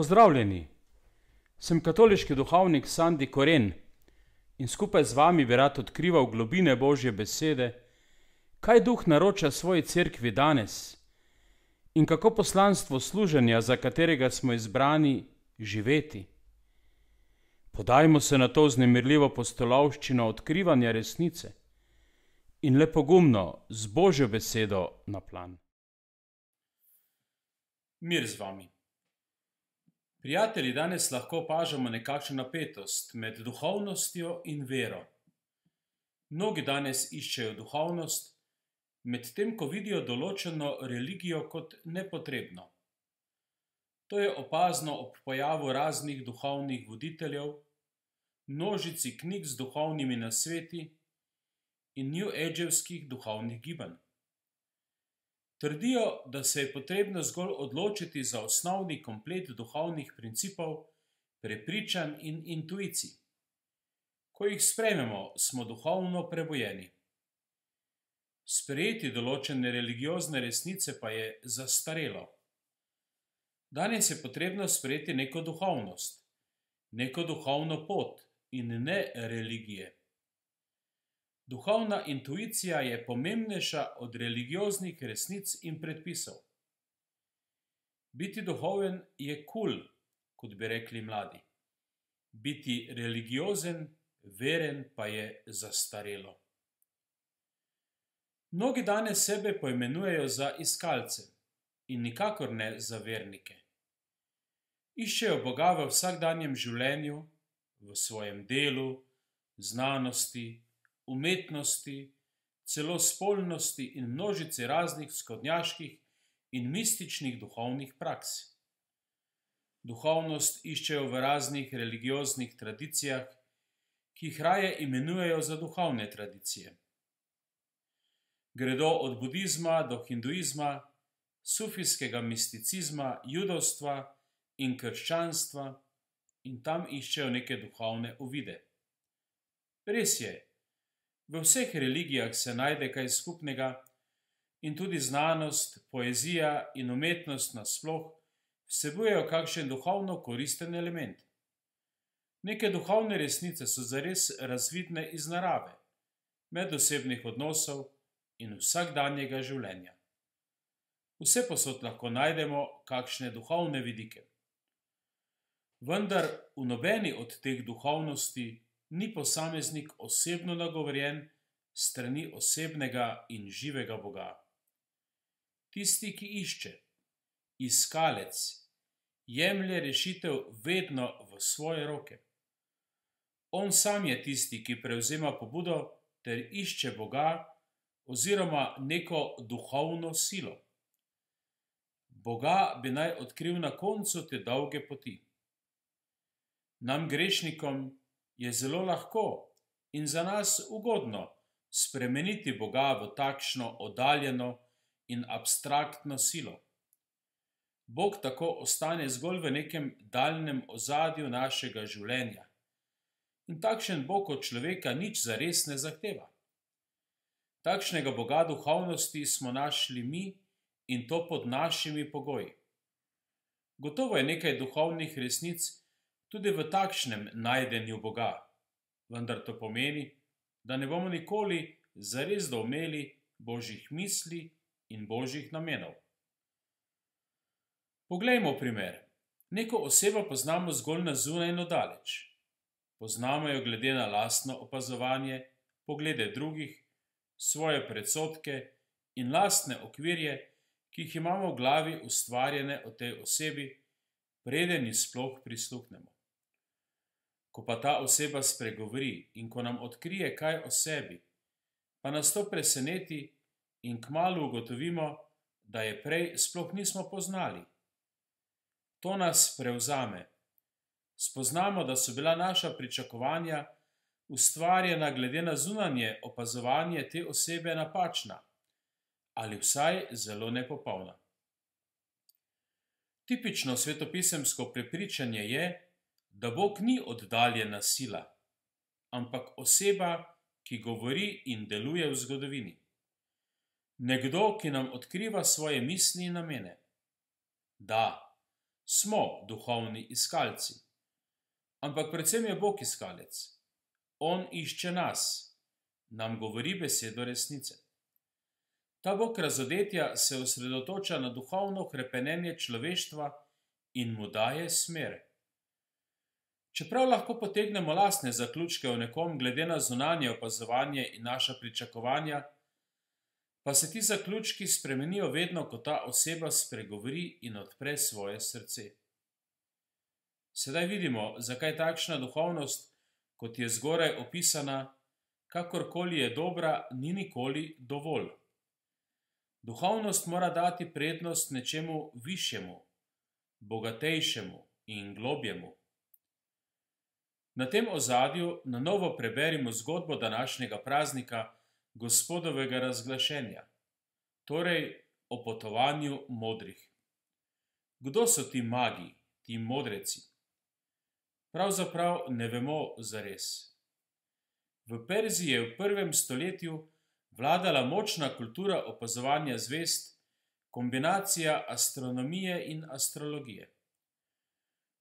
Pozdravljeni, sem katoliški duhovnik Sandi Koren in skupaj z vami bi rad odkrival globine Božje besede, kaj Duh naroča svoji cerkvi danes in kako poslanstvo služenja, za katerega smo izbrani, živeti. Podajmo se na to vznemirljivo postolovščino odkrivanja resnice in le pogumno z Božjo besedo na plan. Mir z vami. Prijatelji, danes lahko opažamo nekakšno napetost med duhovnostjo in vero. Mnogi danes iščejo duhovnost, medtem ko vidijo določeno religijo kot nepotrebno. To je opazno ob pojavu raznih duhovnih voditeljev, množici knjig z duhovnimi nasveti in New Ageovskih duhovnih gibanj. Trdijo, da se je potrebno zgolj odločiti za osnovni komplet duhovnih principov, prepričanj in intuicij. Ko jih sprejmemo, smo duhovno prebojeni. Sprejeti določene religiozne resnice pa je zastarelo. Danes je potrebno sprejeti neko duhovnost, neko duhovno pot in ne religije. Duhovna intuicija je pomembnejša od religioznih resnic in predpisov. Biti duhoven je kul, cool, kot bi rekli mladi. Biti religiozen, veren pa je zastarelo. Mnogi danes sebe poimenujejo za iskalce in nikakor ne za vernike. Iščejo Boga v vsakdanjem življenju, v svojem delu, znanosti, umetnosti, celo spolnosti in množici raznih skodnjaških in mističnih duhovnih praks. Duhovnost iščejo v raznih religioznih tradicijah, ki jih raje imenujejo za duhovne tradicije gredo od budizma do hinduizma, sufijskega misticizma, judovstva in krščanstva in tam iščejo neke duhovne uvide. Res je, v vseh religijah se najde kaj skupnega in tudi znanost, poezija in umetnost nasploh vsebujejo kakšen duhovno koristen element. Neke duhovne resnice so zares razvidne iz narave, medosebnih odnosov, in vsakdanjega življenja. Vse posod lahko najdemo kakšne duhovne vidike. Vendar v nobeni od teh duhovnosti ni posameznik osebno nagovorjen strani osebnega in živega Boga. Tisti, ki išče, iskalec, jemlje rešitev vedno v svoje roke. On sam je tisti, ki prevzema pobudo ter išče Boga oziroma neko duhovno silo. Boga bi naj odkril na koncu te dolge poti. Nam grešnikom je zelo lahko in za nas ugodno spremeniti Boga v takšno oddaljeno in abstraktno silo. Bog tako ostane zgolj v nekem daljnem ozadju našega življenja. In takšen Bog od človeka nič zares ne zahteva. Takšnega Boga duhovnosti smo našli mi in to pod našimi pogoji. Gotovo je nekaj duhovnih resnic tudi v takšnem najdenju Boga, vendar to pomeni, da ne bomo nikoli zares doumeli božjih misli in božjih namenov. Poglejmo primer. Neko osebo poznamo zgolj na zunaj in oddaleč. Poznamo jo glede na lastno opazovanje, poglede drugih svoje predsotke in lastne okvirje, ki jih imamo v glavi ustvarjene o tej osebi, preden ji sploh prisluhnemo. Ko pa ta oseba spregovori in ko nam odkrije kaj o sebi, pa nas to preseneti in kmalo ugotovimo, da je prej sploh nismo poznali. To nas prevzame. Spoznamo, da so bila naša pričakovanja ustvarjena glede na zunanje opazovanje te osebe napačna ali vsaj zelo nepopolna. Tipično svetopisemsko prepričanje je, da Bog ni oddaljena sila, ampak oseba, ki govori in deluje v zgodovini. Nekdo, ki nam odkriva svoje misli in namene. Da, smo duhovni iskalci. Ampak predvsem je Bog iskalec. On išče nas, nam govori besedo resnice. Ta Bog razodetja se osredotoča na duhovno krepenenje človeštva in mu daje smer. Čeprav lahko potegnemo lastne zaključke o nekom, glede na zunanje opazovanje in naša pričakovanja, pa se ti zaključki spremenijo vedno, ko ta oseba spregovori in odpre svoje srce. Sedaj vidimo, zakaj takšna duhovnost, kot je zgoraj opisana, kakorkoli je dobra, ni nikoli dovolj. Duhovnost mora dati prednost nečemu višjemu, bogatejšemu in globjemu. Na tem ozadju na novo preberimo zgodbo današnjega praznika, gospodovega razglašenja, torej o potovanju modrih. Kdo so ti magi, ti modreci? Pravzaprav ne vemo zares. V Perziji je v prvem stoletju vladala močna kultura opazovanja zvest, kombinacija astronomije in astrologije.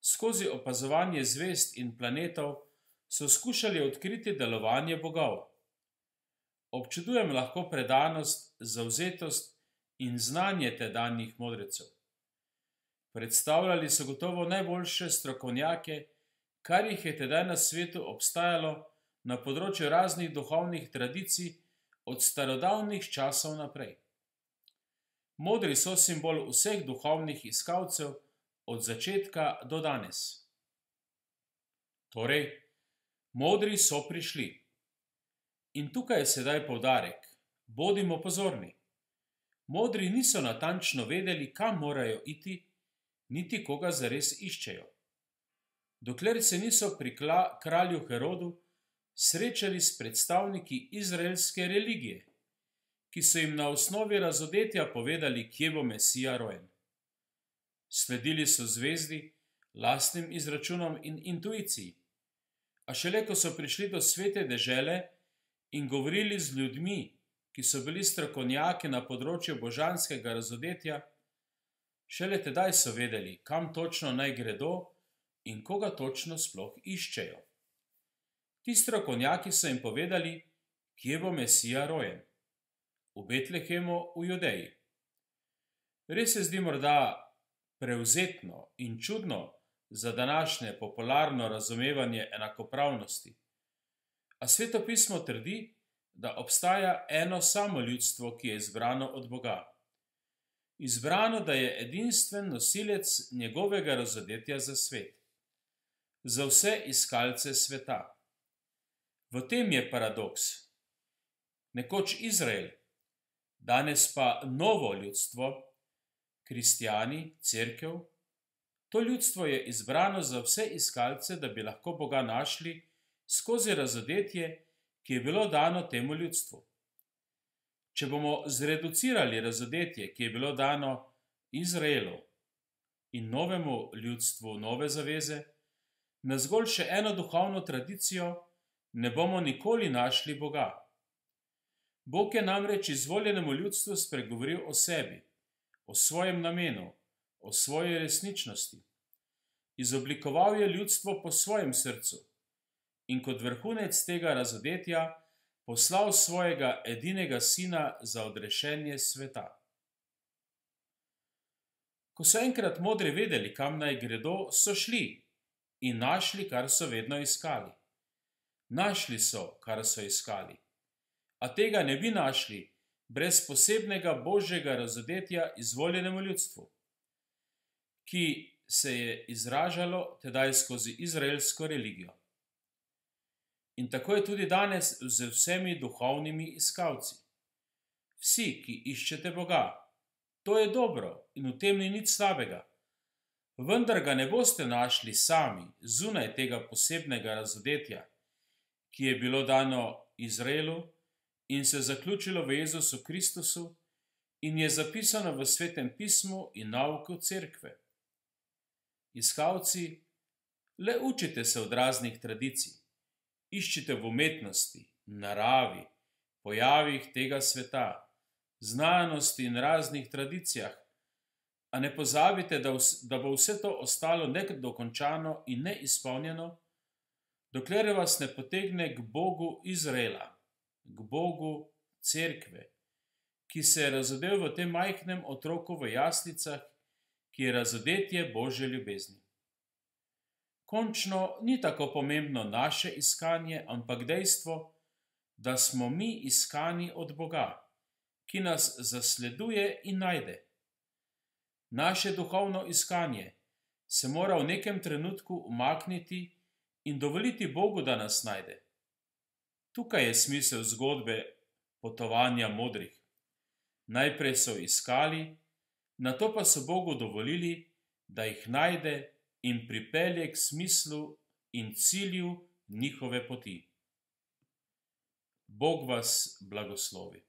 Skozi opazovanje zvest in planetov so skušali odkriti delovanje bogov. Občudujem lahko predanost, zauzetost in znanje tedanjih modrecev. Predstavljali so gotovo najboljše strokovnjake, kar jih je tedaj na svetu obstajalo na področju raznih duhovnih tradicij od starodavnih časov naprej. Modri so simbol vseh duhovnih iskalcev od začetka do danes. Torej, modri so prišli. In tukaj je sedaj povdarek: bodimo pozorni. Modri niso natančno vedeli, kam morajo iti, niti koga zares iščejo. Dokler se niso pri kralju Herodu srečali s predstavniki izraelske religije, ki so jim na osnovi razodetja povedali, kje bo Mesija rojen. Sledili so zvezdi, lastnim izračunom in intuiciji. A šele ko so prišli do svete dežele, in govorili z ljudmi, ki so bili strokovnjaki na področju božanskega razodetja, šele tedaj so vedeli, kam točno naj gredo in koga točno sploh iščejo. Ti strokovnjaki so jim povedali, kje bo Mesija rojen: v Betlehemu v Judeji. Res se zdi morda prevzetno in čudno za današnje popularno razumevanje enakopravnosti. A svetopismo trdi, da obstaja eno samo ljudstvo, ki je izbrano od Boga. Izbrano, da je edinstven nosilec njegovega razodetja za svet, za vse iskalce sveta. V tem je paradoks. Nekoč Izrael, danes pa novo ljudstvo, kristijani, crkv. To ljudstvo je izbrano za vse iskalce, da bi lahko Boga našli skozi razodetje, ki je bilo dano temu ljudstvu. Če bomo zreducirali razodetje, ki je bilo dano Izraelu in novemu ljudstvu nove zaveze, na zgolj še eno duhovno tradicijo, ne bomo nikoli našli Boga. Bog je namreč izvoljenemu ljudstvu spregovoril o sebi, o svojem namenu, o svoji resničnosti. Izoblikoval je ljudstvo po svojem srcu in kot vrhunec tega razodetja poslal svojega edinega sina za odrešenje sveta. Ko so enkrat modri vedeli, kam naj gredo, so šli in našli, kar so vedno iskali. Našli so, kar so iskali. A tega ne bi našli brez posebnega božjega razodetja izvoljenemu ljudstvu, ki se je izražalo tedaj skozi izraelsko religijo. In tako je tudi danes z vsemi duhovnimi iskalci. Vsi, ki iščete Boga, to je dobro in v tem ni nič slabega. Vendar ga ne boste našli sami, zunaj tega posebnega razodetja, ki je bilo dano Izraelu in se zaključilo v Jezusu Kristusu in je zapisano v svetem pismu in nauku cerkve. Iskalci, le učite se od raznih tradicij iščite v umetnosti, naravi, pojavih tega sveta, znanosti in raznih tradicijah, A ne pozabite, da, vs da bo vse to ostalo nedokončano in neizpolnjeno, dokler vas ne potegne k Bogu Izraela, k Bogu Cerkve, ki se je razodel v tem majhnem otroku v jaslicah, ki je razodetje Božje ljubezni. Končno ni tako pomembno naše iskanje, ampak dejstvo, da smo mi iskani od Boga, ki nas zasleduje in najde. Naše duhovno iskanje se mora v nekem trenutku umakniti in dovoliti Bogu, da nas najde. Tukaj je smisel zgodbe potovanja modrih. Najprej so iskali, na to pa so Bogu dovolili, da jih najde in pripelje k smislu in cilju njihove poti. Bog vas blagoslovi.